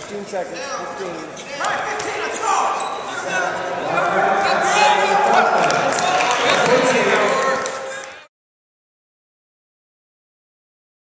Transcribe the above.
15 seconds. 15.